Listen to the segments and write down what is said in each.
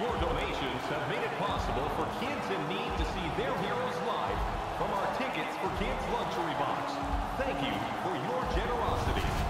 Your donations have made it possible for kids in need to see their heroes live from our Tickets for Kids luxury box. Thank you for your generosity.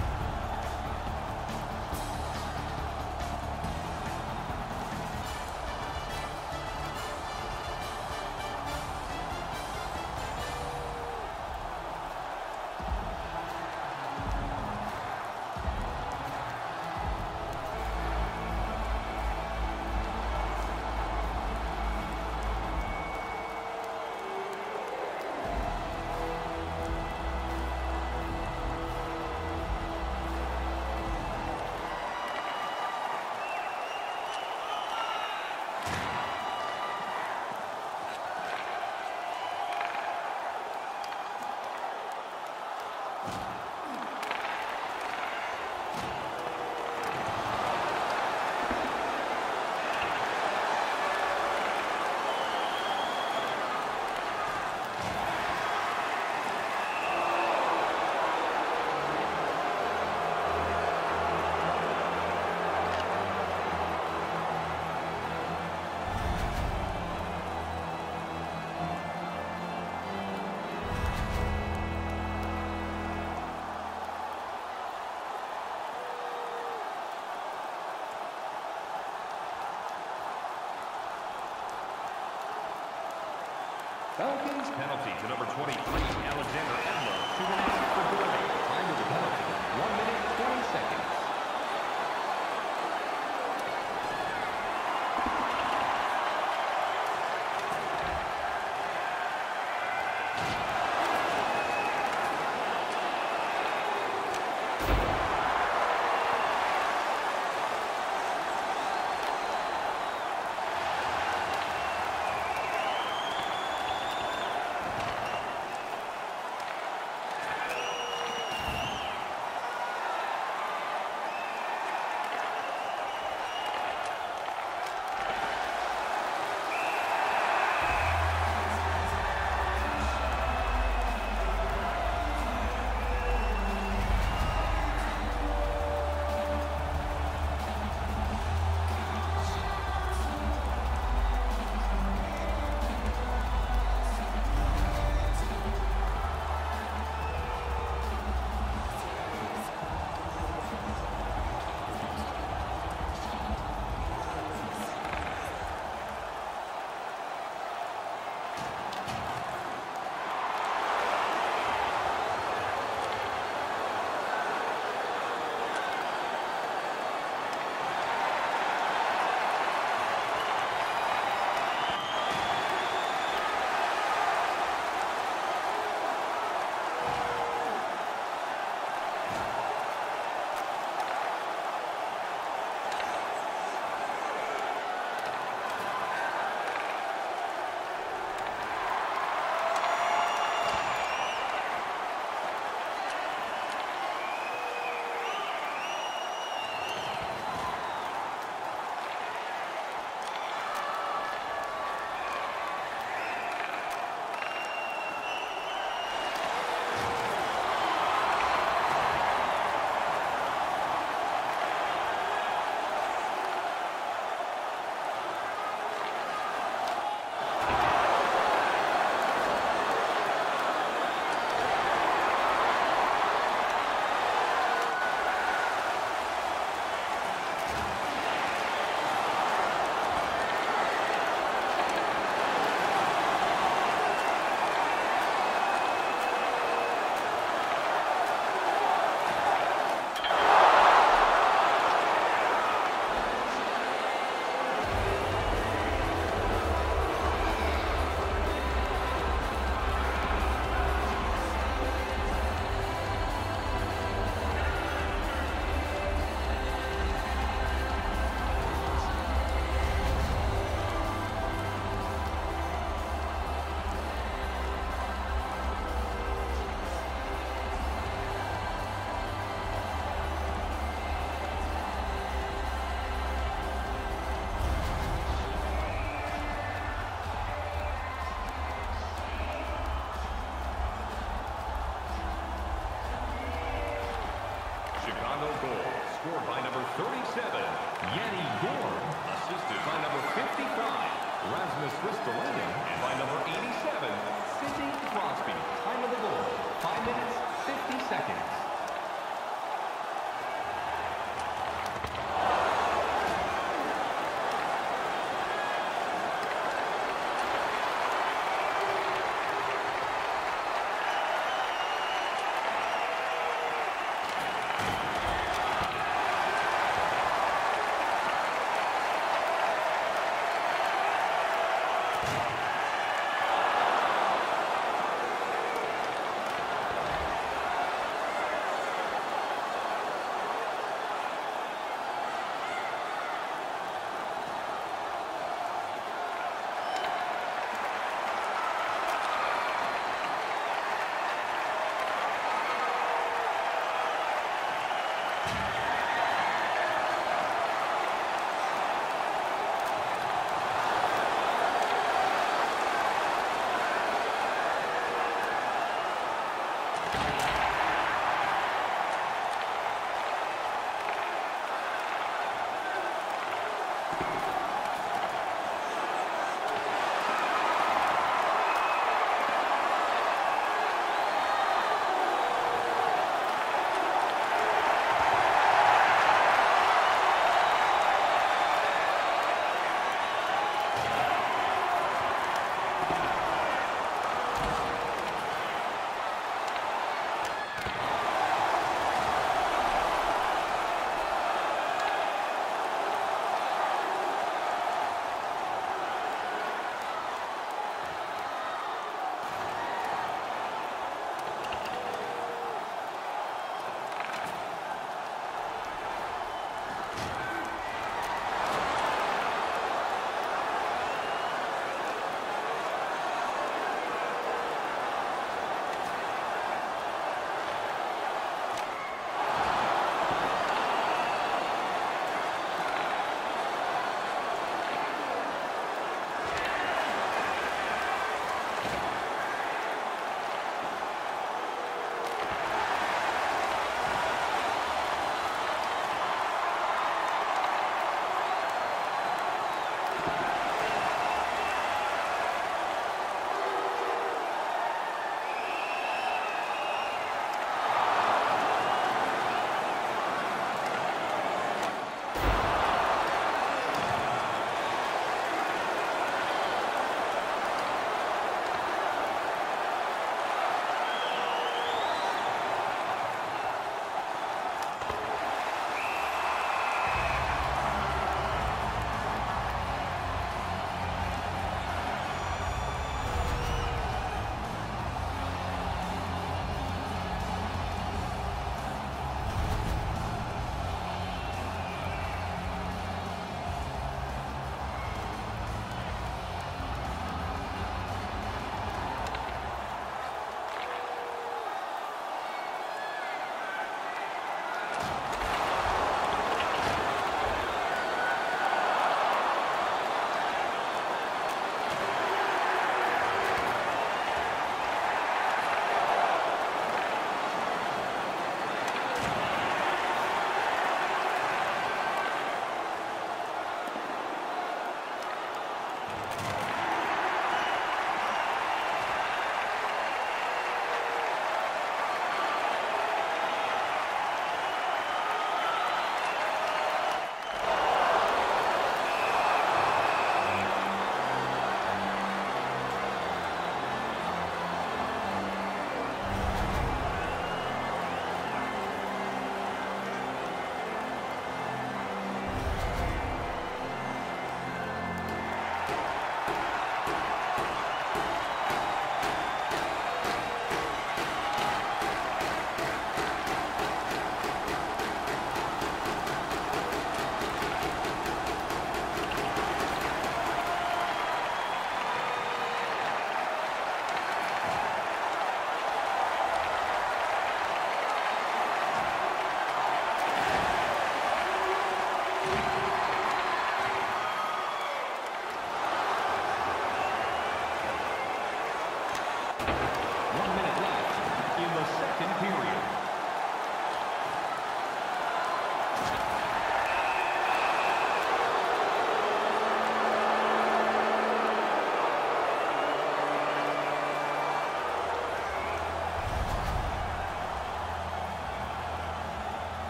Falcons penalty to number 23, Alexander Edler,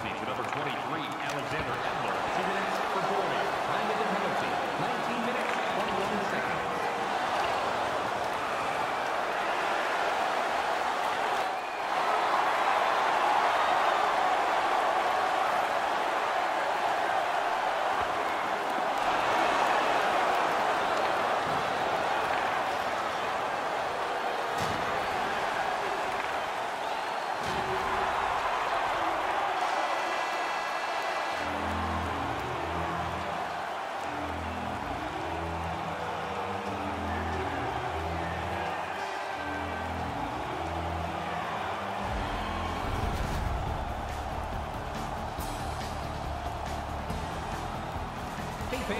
penalty to number 23, Alexander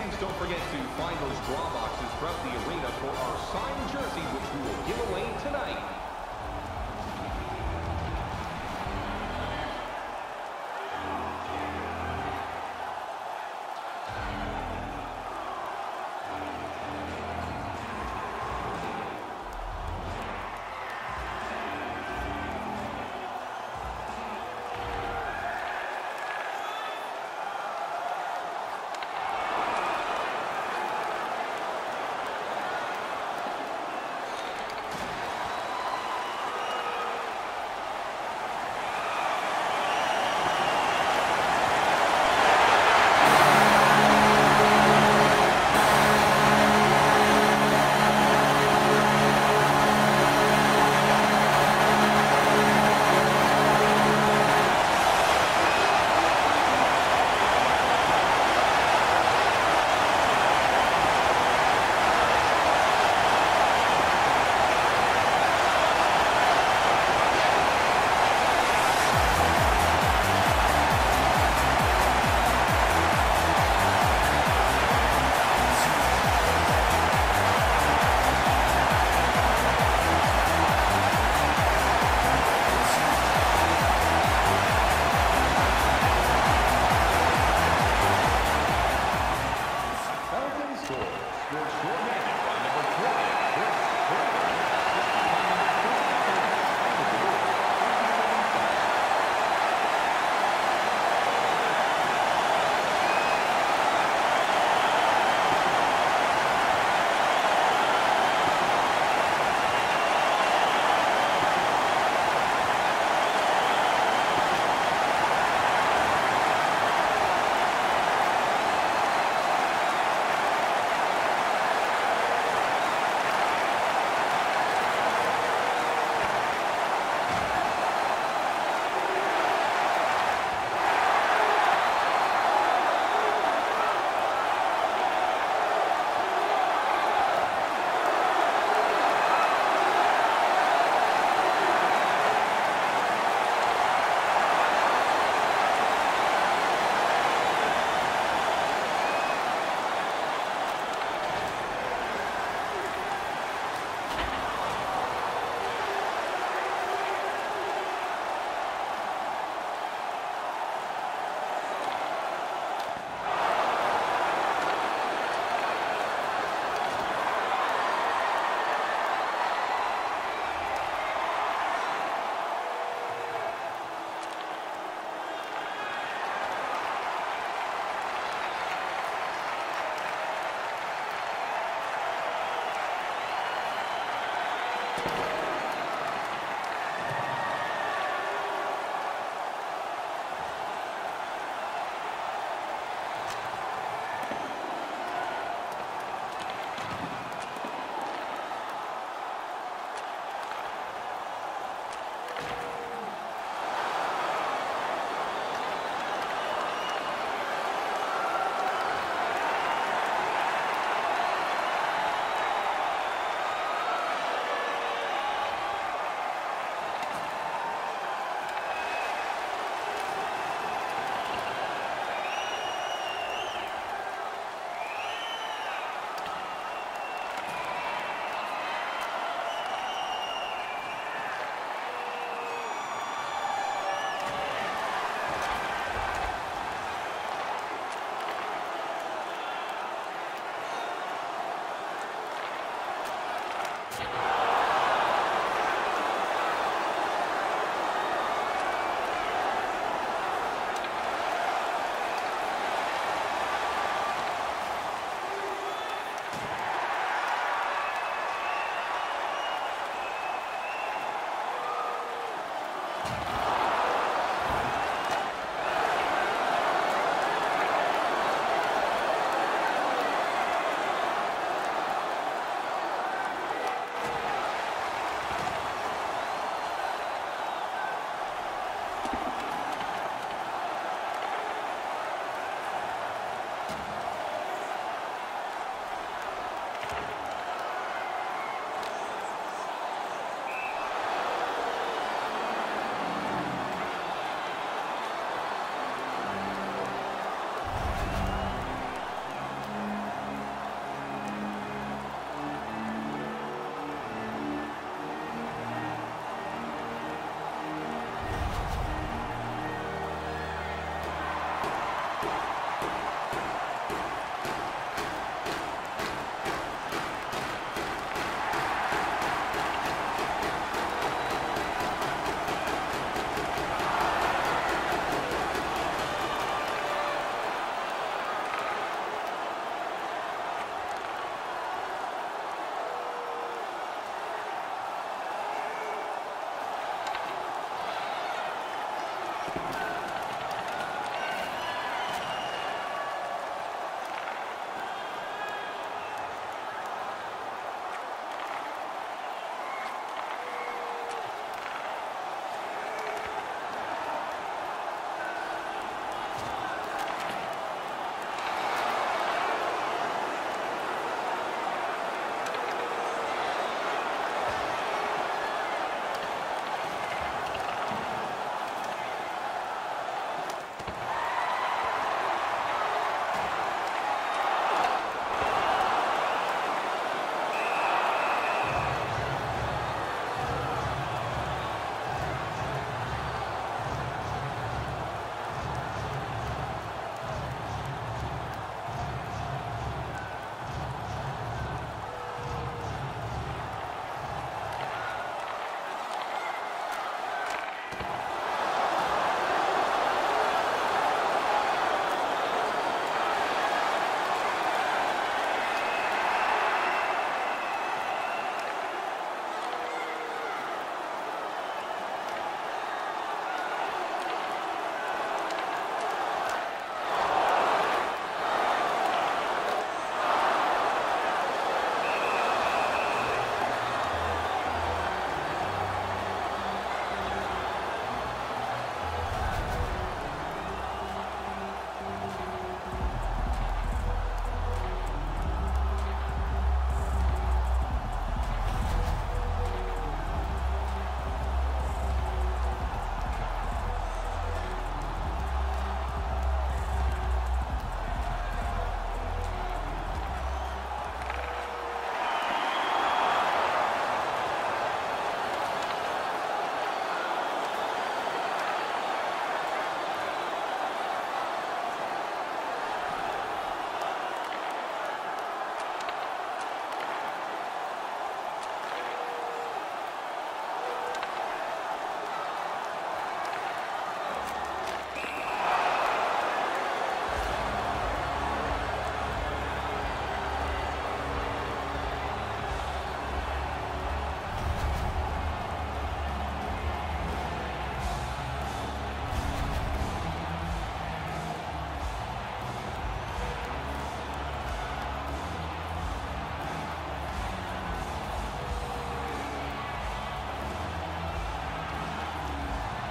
Fans, don't forget to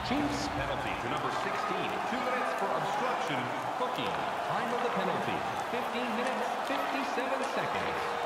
Chiefs penalty to number 16. Two minutes for obstruction, hooking. Time of the penalty, 15 minutes, 57 seconds.